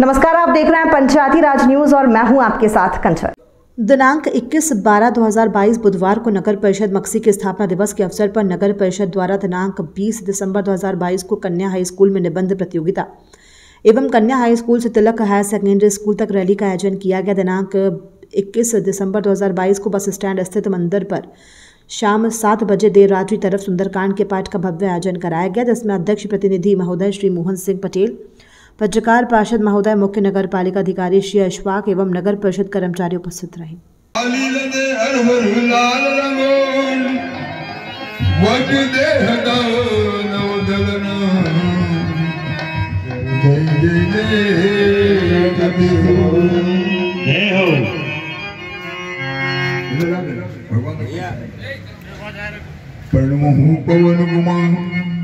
नमस्कार, आप देख रहे हैं पंचायती राज न्यूज़ और मैं हूँ आपके साथ कंचन। दिनांक 21 बारह 2022 बुधवार को नगर परिषद मक्सी के स्थापना दिवस के अवसर पर नगर परिषद द्वारा दिनांक 20 दिसंबर 2022 को कन्या हाई स्कूल में निबंध प्रतियोगिता एवं कन्या हाई स्कूल से तिलक हायर सेकेंडरी स्कूल तक रैली का आयोजन किया गया। दिनांक 21 दिसंबर 2022 को बस स्टैंड स्थित मंदिर पर शाम सात बजे देर रात्रि तरफ़ सुंदरकांड के पाठ का भव्य आयोजन कराया गया, जिसमें अध्यक्ष प्रतिनिधि महोदय श्री मोहन सिंह पटेल पत्रकार पार्षद महोदय मुख्य नगर पालिका अधिकारी श्री अशफाक एवं नगर परिषद कर्मचारी उपस्थित रहे। पवन कुमार